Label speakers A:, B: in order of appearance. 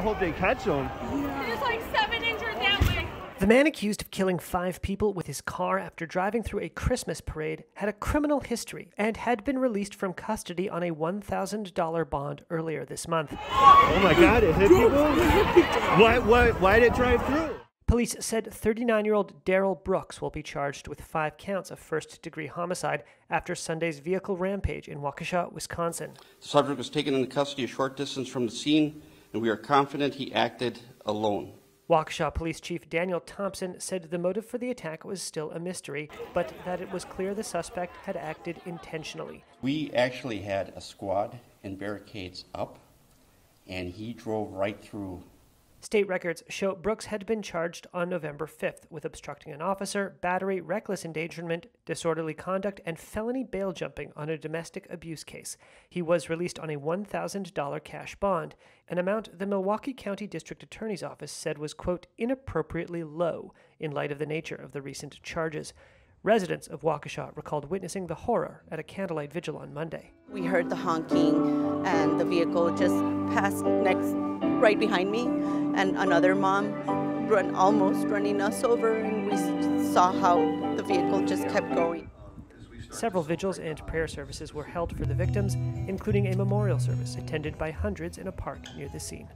A: I hope they catch him.
B: There's like seven injured that way.
C: The man accused of killing five people with his car after driving through a Christmas parade had a criminal history and had been released from custody on a $1,000 bond earlier this month.
A: Oh my God! It hit people. Why? Why? Why did it drive through?
C: Police said 39 year old Darrell Brooks will be charged with five counts of first degree homicide after Sunday's vehicle rampage in Waukesha, Wisconsin.
D: The subject was taken into custody a short distance from the scene, and we are confident he acted alone.
C: Waukesha Police Chief Daniel Thompson said the motive for the attack was still a mystery, but that it was clear the suspect had acted intentionally.
D: We actually had a squad and barricades up, and he drove right through.
C: State records show Brooks had been charged on November 5th with obstructing an officer, battery, reckless endangerment, disorderly conduct, and felony bail jumping on a domestic abuse case. He was released on a $1,000 cash bond, an amount the Milwaukee County District Attorney's Office said was, quote, inappropriately low in light of the nature of the recent charges. Residents of Waukesha recalled witnessing the horror at a candlelight vigil on Monday.
E: We heard the honking, and the vehicle just passed next, right behind me, and another mom run almost running us over, and we saw how the vehicle just kept going.
C: Several vigils and prayer services were held for the victims, including a memorial service attended by hundreds in a park near the scene.